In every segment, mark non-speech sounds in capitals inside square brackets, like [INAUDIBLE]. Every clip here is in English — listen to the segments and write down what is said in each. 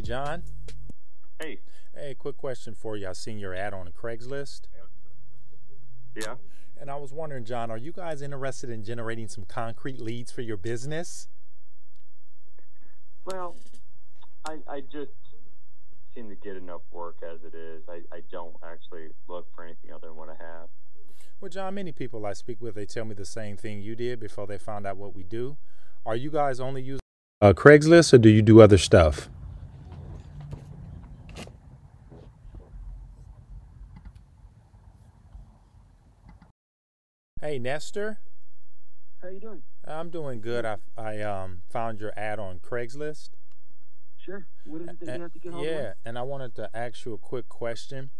Hey, John. Hey. Hey, quick question for you. I seen your ad on Craigslist. Yeah. And I was wondering, John, are you guys interested in generating some concrete leads for your business? Well, I I just seem to get enough work as it is. I, I don't actually look for anything other than what I have. Well, John, many people I speak with, they tell me the same thing you did before they found out what we do. Are you guys only using uh, Craigslist or do you do other stuff? Hey, Nestor. How you doing? I'm doing good. I, I um, found your ad on Craigslist. Sure. What is it that And- you have to get yeah, of? and I wanted to ask you a quick question.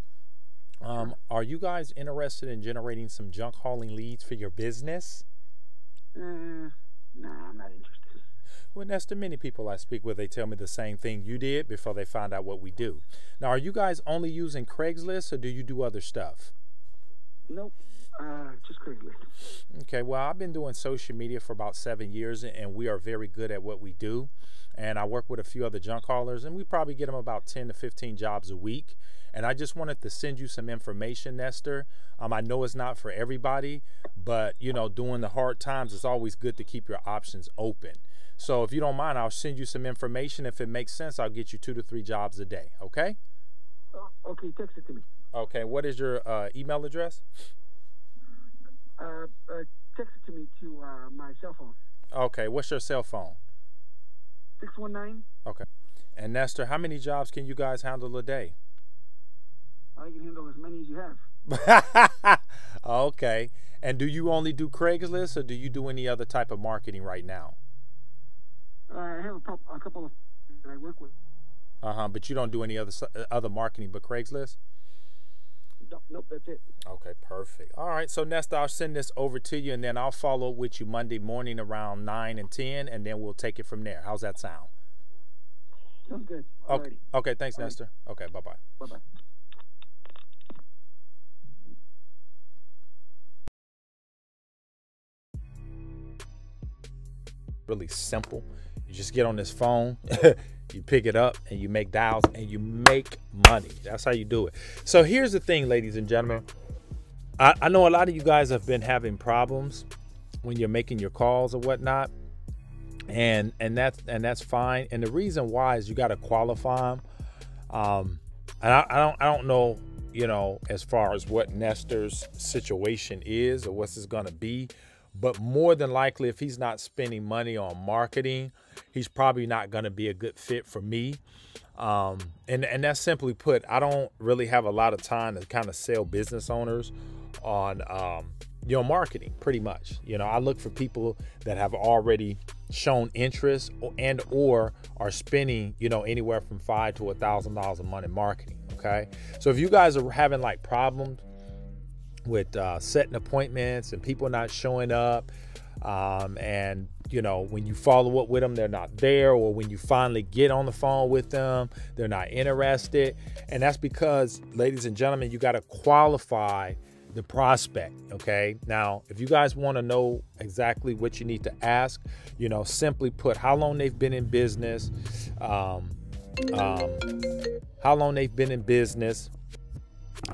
Um, are you guys interested in generating some junk hauling leads for your business? Uh, nah, I'm not interested. Well, that's the many people I speak with. They tell me the same thing you did before they find out what we do. Now, are you guys only using Craigslist or do you do other stuff? Nope. Uh, just Craigslist. Okay, well, I've been doing social media for about seven years and we are very good at what we do. And I work with a few other junk haulers and we probably get them about 10 to 15 jobs a week. And I just wanted to send you some information, Nestor. Um, I know it's not for everybody, but you know, during the hard times, it's always good to keep your options open. So if you don't mind, I'll send you some information. If it makes sense, I'll get you two to three jobs a day. Okay? Oh, okay, text it to me. Okay. What is your uh, email address? Uh, uh, text it to me to uh, my cell phone. Okay. What's your cell phone? 619. Okay. And Nestor, how many jobs can you guys handle a day? I can handle as many as you have. [LAUGHS] okay. And do you only do Craigslist or do you do any other type of marketing right now? Uh, I have a couple of that I work with. Uh huh. But you don't do any other uh, other marketing but Craigslist. No, nope, that's it. Okay, perfect. All right, so Nestor, I'll send this over to you, and then I'll follow up with you Monday morning around nine and ten, and then we'll take it from there. How's that sound? Sounds good. Okay. Alrighty. Okay. Thanks. Nestor. Okay. Bye bye. Bye bye. really simple. You just get on this phone, [LAUGHS] you pick it up, and you make dials and you make money. That's how you do it. So here's the thing, ladies and gentlemen. I, I know a lot of you guys have been having problems when you're making your calls or whatnot. And and that's and that's fine. And the reason why is you got to qualify them. Um, and I, I don't I don't know you know as far as what Nestor's situation is or what's this gonna be, but more than likely if he's not spending money on marketing, he's probably not gonna be a good fit for me. Um, and and that's simply put, I don't really have a lot of time to kind of sell business owners on um, you know marketing pretty much you know i look for people that have already shown interest and or are spending you know anywhere from five to a thousand dollars a month in marketing okay so if you guys are having like problems with uh, setting appointments and people not showing up um, and you know when you follow up with them they're not there or when you finally get on the phone with them they're not interested. And that's because ladies and gentlemen you got to qualify the prospect okay? Now if you guys want to know exactly what you need to ask you know simply put how long they've been in business um, um, how long they've been in business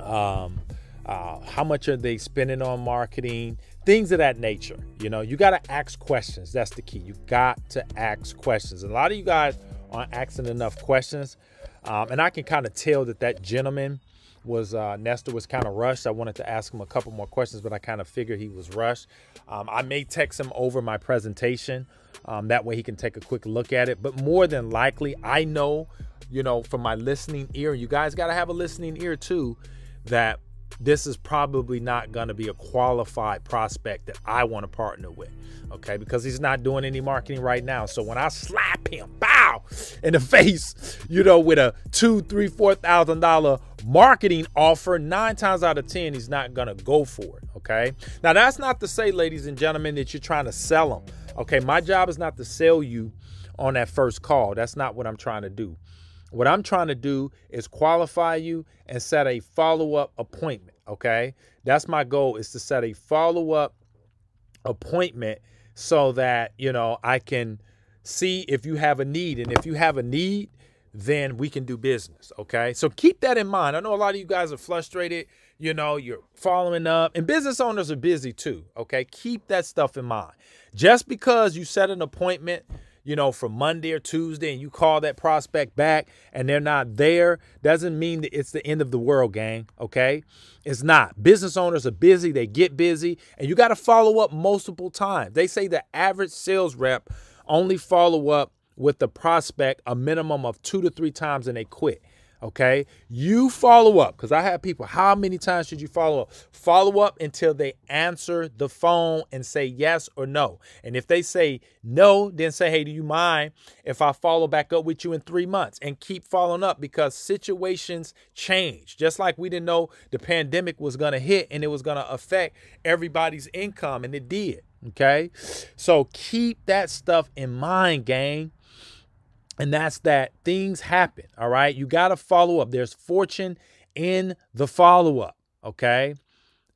um, uh, how much are they spending on marketing things of that nature you know you got to ask questions that's the key you got to ask questions a lot of you guys aren't asking enough questions um, and i can kind of tell that that gentleman was uh, Nestor was kind of rushed. I wanted to ask him a couple more questions, but I kind of figured he was rushed. Um, I may text him over my presentation. Um, that way he can take a quick look at it. But more than likely, I know, you know, from my listening ear, you guys got to have a listening ear too, that this is probably not going to be a qualified prospect that I want to partner with. Okay, because he's not doing any marketing right now. So when I slap him, bow in the [LAUGHS] face, you know, with a two, three, four thousand dollar marketing offer, nine times out of ten, he's not gonna go for it. Okay. Now that's not to say, ladies and gentlemen, that you're trying to sell them. Okay, my job is not to sell you on that first call. That's not what I'm trying to do. What I'm trying to do is qualify you and set a follow-up appointment. Okay. That's my goal is to set a follow-up appointment so that, you know, I can see if you have a need. And if you have a need, then we can do business. Okay. So keep that in mind. I know a lot of you guys are frustrated. You know, you're following up, and business owners are busy too. Okay. Keep that stuff in mind. Just because you set an appointment, you know, for Monday or Tuesday and you call that prospect back and they're not there, doesn't mean that it's the end of the world, gang. Okay. It's not. Business owners are busy, they get busy, and you got to follow up multiple times. They say the average sales rep only follow up with the prospect a minimum of two to three times and they quit. Okay. You follow up because I have people, how many times should you follow up? Follow up until they answer the phone and say yes or no. And if they say no, then say, hey, do you mind if I follow back up with you in three months and keep following up because situations change. Just like we didn't know the pandemic was going to hit and it was going to affect everybody's income, and it did. Okay. So keep that stuff in mind, gang. And that's that things happen. All right. You got to follow up. There's fortune in the follow up. Okay.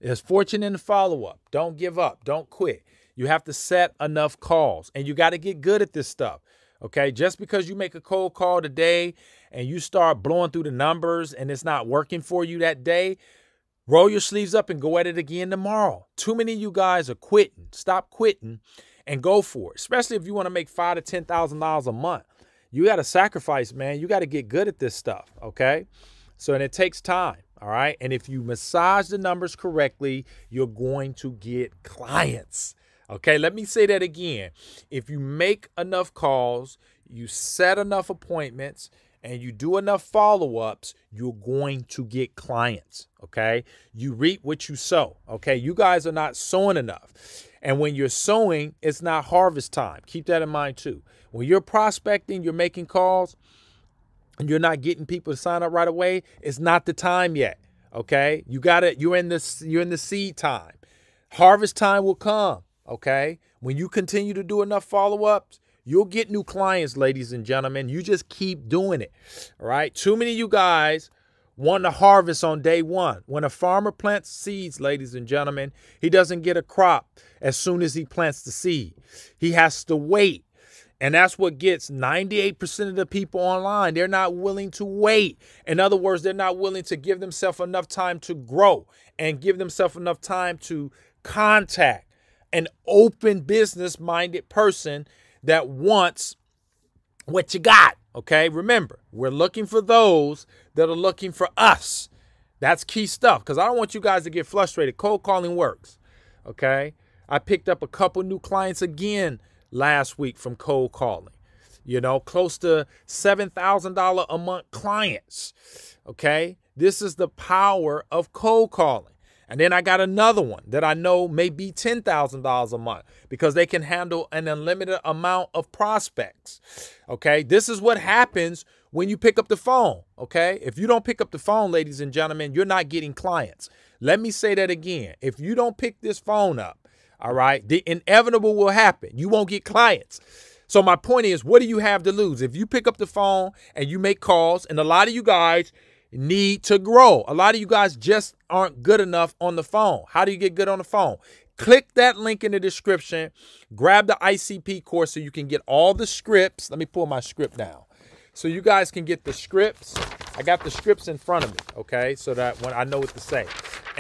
There's fortune in the follow up. Don't give up. Don't quit. You have to set enough calls and you got to get good at this stuff. Okay. Just because you make a cold call today and you start blowing through the numbers and it's not working for you that day, roll your sleeves up and go at it again tomorrow. Too many of you guys are quitting. Stop quitting and go for it, especially if you want to make five to ten thousand dollars a month you got to sacrifice, man. You got to get good at this stuff, okay? So, and it takes time, all right? And if you massage the numbers correctly, you're going to get clients. Okay, let me say that again. If you make enough calls, you set enough appointments, and you do enough follow ups, you're going to get clients. Okay, you reap what you sow. Okay, you guys are not sowing enough. And when you're sowing, it's not harvest time. Keep that in mind too. When you're prospecting, you're making calls, and you're not getting people to sign up right away, it's not the time yet. Okay? You got it. You're in this you're in the seed time. Harvest time will come, okay? When you continue to do enough follow-ups, you'll get new clients, ladies and gentlemen. You just keep doing it. All right? Too many of you guys want to harvest on day one. When a farmer plants seeds, ladies and gentlemen, he doesn't get a crop as soon as he plants the seed. He has to wait and that's what gets 98% of the people online. They're not willing to wait. In other words, they're not willing to give themselves enough time to grow and give themselves enough time to contact an open business minded person that wants what you got. Okay, remember, we're looking for those that are looking for us. That's key stuff because I don't want you guys to get frustrated. Cold calling works. Okay, I picked up a couple new clients again last week from cold calling. You know, close to $7,000 a month clients. Okay. This is the power of cold calling. And then I got another one that I know may be $10,000 a month because they can handle an unlimited amount of prospects. Okay. This is what happens when you pick up the phone. Okay. If you don't pick up the phone, ladies and gentlemen, you're not getting clients. Let me say that again. If you don't pick this phone up, all right. The inevitable will happen. You won't get clients. So my point is, what do you have to lose? If you pick up the phone and you make calls, and a lot of you guys need to grow. A lot of you guys just aren't good enough on the phone. How do you get good on the phone? Click that link in the description. Grab the ICP course so you can get all the scripts. Let me pull my script down. So you guys can get the scripts. I got the scripts in front of me, okay? So that when I know what to say.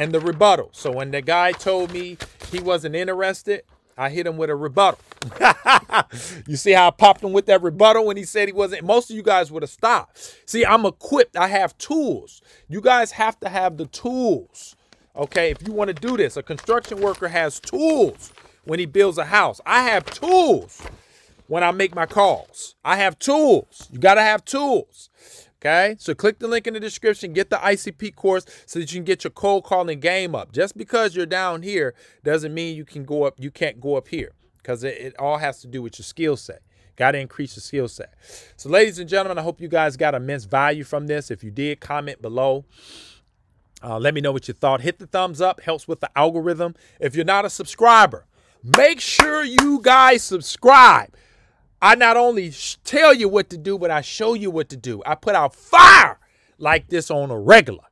And the rebuttal. So when the guy told me he wasn't interested, I hit him with a rebuttal. [LAUGHS] you see how I popped him with that rebuttal when he said he wasn't? Most of you guys would have stopped. See, I'm equipped. I have tools. You guys have to have the tools. Okay, if you want to do this, a construction worker has tools when he builds a house. I have tools when I make my calls. I have tools. You got to have tools. Okay, so click the link in the description, get the ICP course so that you can get your cold calling game up. Just because you're down here doesn't mean you can go up, you can't go up here because it, it all has to do with your skill set. Got to increase your skill set. So, ladies and gentlemen, I hope you guys got immense value from this. If you did, comment below. Uh, let me know what you thought. Hit the thumbs up, helps with the algorithm. If you're not a subscriber, make sure you guys subscribe. I not only tell you what to do, but I show you what to do. I put out fire like this on a regular.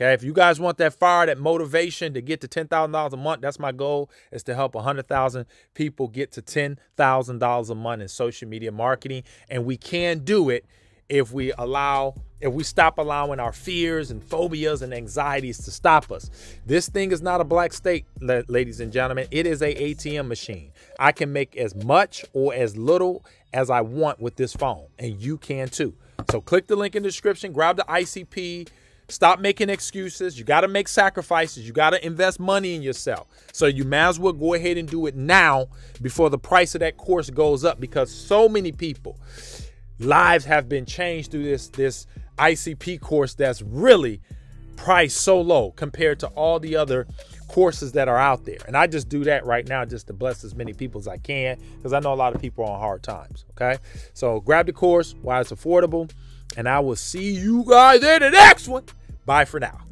Okay, if you guys want that fire, that motivation to get to $10,000 a month, that's my goal is to help 100,000 people get to $10,000 a month in social media marketing. And we can do it if we allow if we stop allowing our fears and phobias and anxieties to stop us. This thing is not a black state, ladies and gentlemen. It is a ATM machine. I can make as much or as little as I want with this phone, and you can too. So click the link in the description, grab the ICP, stop making excuses. You got to make sacrifices. You got to invest money in yourself. So you might as well go ahead and do it now before the price of that course goes up because so many people lives have been changed through this this ICP course that's really priced so low compared to all the other courses that are out there. And I just do that right now just to bless as many people as I can because I know a lot of people are on hard times. Okay. So grab the course while it's affordable. And I will see you guys in the next one. Bye for now.